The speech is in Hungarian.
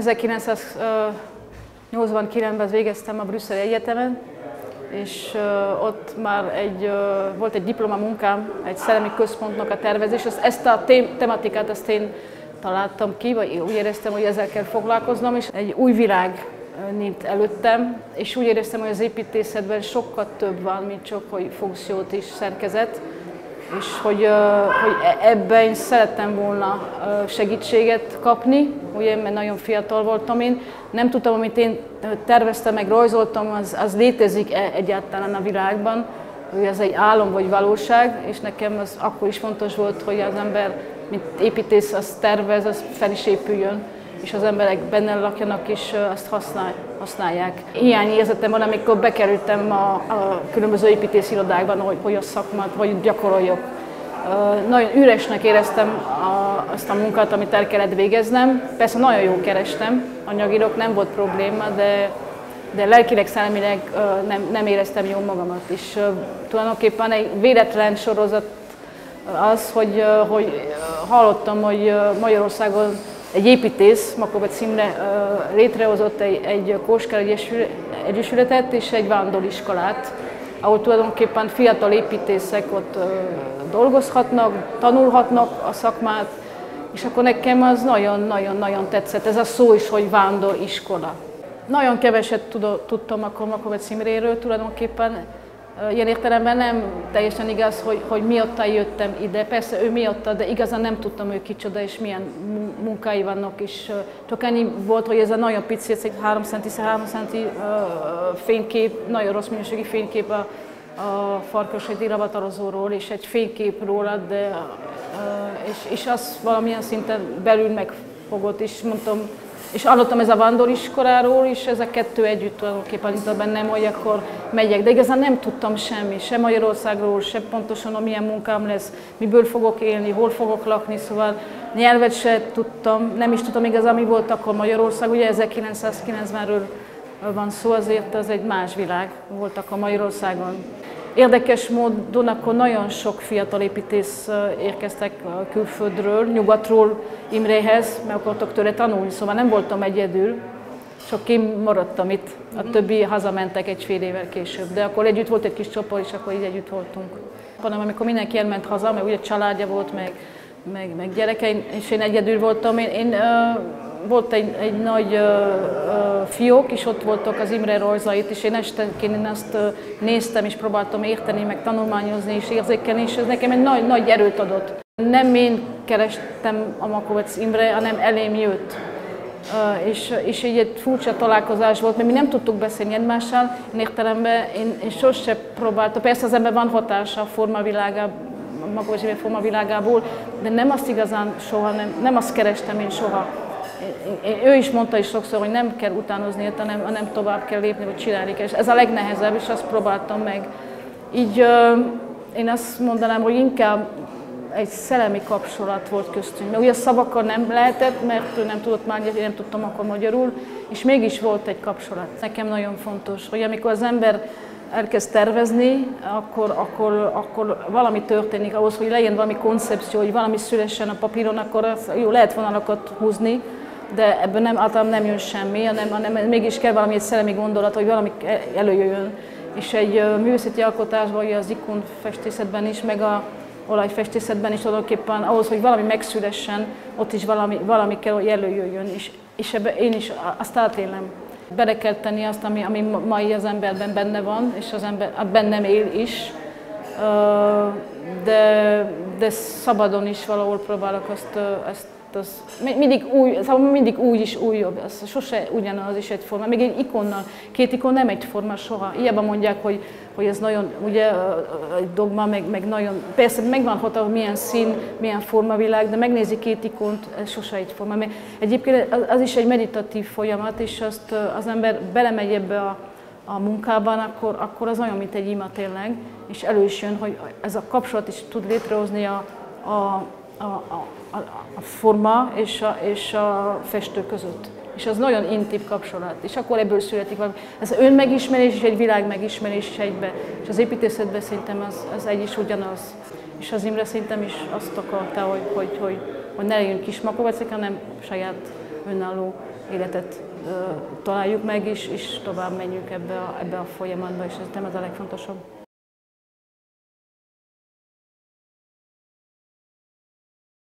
1989-ben végeztem a Brüsszeli Egyetemen, és ott már egy, volt egy diplomamunkám, egy szellemi központnak a tervezés. Ezt a tematikát ezt én találtam ki, vagy úgy éreztem, hogy ezzel kell foglalkoznom, és egy új világ nyílt előttem, és úgy éreztem, hogy az építészetben sokkal több van, mint csak, hogy funkciót és szerkezet, és hogy, hogy e-, ebben én szerettem volna segítséget kapni, ugye, mert nagyon fiatal voltam én, nem tudtam, amit én terveztem, meg rajzoltam, az, az létezik -e egyáltalán a világban, hogy ez egy álom vagy valóság, és nekem az akkor is fontos volt, hogy az ember, mint építész, az tervez, az fel is épüljön és az emberek benne lakjanak és azt használ, használják. érzetem van, amikor bekerültem a, a különböző építészirodákban, hogy, hogy a szakmát, vagy gyakoroljak. Nagyon üresnek éreztem a, azt a munkát, amit el kellett végeznem. Persze nagyon jól kerestem, anyagirok nem volt probléma, de, de lelkileg, szellemileg nem, nem éreztem jól magamat. És tulajdonképpen egy véletlen sorozat az, hogy, hogy hallottam, hogy Magyarországon egy építész, Makovec Imre létrehozott egy, egy Kóskár Egyesületet és egy vándoliskolát, ahol tulajdonképpen fiatal építészek ott dolgozhatnak, tanulhatnak a szakmát, és akkor nekem az nagyon-nagyon-nagyon tetszett, ez a szó is, hogy vándoriskola. Nagyon keveset tudtam akkor Makovec Imréről tulajdonképpen, Ilyen értelemben nem teljesen igaz, hogy, hogy miatta jöttem ide. Persze ő miatta, de igazán nem tudtam ő kicsoda és milyen munkái vannak. És csak ennyi volt, hogy ez a nagyon pici, egy 3 centi, 3 centi fénykép, nagyon rossz minőségi fénykép a, a farkashéti ravatarozóról, és egy fénykép róla, de, és, és az valamilyen szinten belül megfogott, és mondtam, és hallottam ez a vándoriskoláról is, ez a kettő együtt tulajdonképpen itt bennem, hogy akkor megyek. De igazán nem tudtam semmi, se Magyarországról, se pontosan, hogy milyen munkám lesz, miből fogok élni, hol fogok lakni, szóval nyelvet se tudtam, nem is tudtam igazán, mi volt akkor Magyarország, ugye 1990-ről van szó, azért az egy más világ voltak a Magyarországon. Érdekes módon akkor nagyon sok fiatal építész érkeztek külföldről, nyugatról Imréhez, meg akartak tőle tanulni, szóval nem voltam egyedül, csak én maradtam itt, a többi hazamentek egy fél évvel később, de akkor együtt volt egy kis csoport, és akkor így együtt voltunk. Hanem amikor mindenki elment haza, mert ugye családja volt, meg, meg, meg gyerekeim, és én egyedül voltam, én, én volt egy, egy nagy uh, uh, fiók, és ott voltak az Imre rajzait, és én esténként én azt uh, néztem, és próbáltam érteni, meg tanulmányozni, és érzékelni, és ez nekem egy nagy, nagy erőt adott. Nem én kerestem a Makovec Imre, hanem elém jött. Uh, és, és így egy furcsa találkozás volt, mert mi nem tudtuk beszélni egymással, én értelemben én, én sose próbáltam, persze az ember van hatása a formavilágában, Makovec Imre formavilágából, de nem azt igazán soha, nem, nem azt kerestem én soha ő is mondta is sokszor, hogy nem kell utánozni, hanem, hanem tovább kell lépni, vagy csinálni kell. És ez a legnehezebb, és azt próbáltam meg. Így én azt mondanám, hogy inkább egy szellemi kapcsolat volt köztünk. Mert ugye szavakkal nem lehetett, mert ő nem tudott már, én nem tudtam akkor magyarul, és mégis volt egy kapcsolat. Nekem nagyon fontos, hogy amikor az ember elkezd tervezni, akkor, akkor, akkor valami történik ahhoz, hogy legyen valami koncepció, hogy valami szülessen a papíron, akkor jó, lehet vonalakat húzni, de ebből nem, általában nem jön semmi, hanem, hanem mégis kell valami egy szellemi gondolat, hogy valami előjöjjön. És egy művészeti alkotásban, az ikon festészetben is, meg a olajfestészetben is tulajdonképpen ahhoz, hogy valami megszülessen, ott is valami, valami kell, hogy előjöjjön. És, és ebbe én is azt átélem. Bele kell tenni azt, ami, ami mai az emberben benne van, és az ember bennem él is. De, de szabadon is valahol próbálok azt, ezt az mindig új, szóval mindig új is újabb, az sose ugyanaz is egyforma. Még egy ikonnal, két ikon nem egyforma soha. Ilyenben mondják, hogy, hogy ez nagyon, ugye, egy dogma, meg, meg nagyon, persze megvan hatalma, milyen szín, milyen formavilág, de megnézi két ikont, ez sose egyforma. Mert egyébként az is egy meditatív folyamat, és azt az ember belemegy ebbe a, a munkában, akkor, akkor az olyan, mint egy ima tényleg, és elő is jön, hogy ez a kapcsolat is tud létrehozni a, a, a, a a, a forma és a, és a festő között. És az nagyon intim kapcsolat. És akkor ebből születik valami. Ez önmegismerés és egy világ megismerés is egybe. És az építészetben szerintem az, az egy is ugyanaz. És az Imre szerintem is azt akarta, hogy, hogy, hogy, hogy ne legyünk kis makovacek, hanem saját önálló életet találjuk meg, és, és tovább menjünk ebbe a, ebbe a folyamatba, és ez nem az a legfontosabb.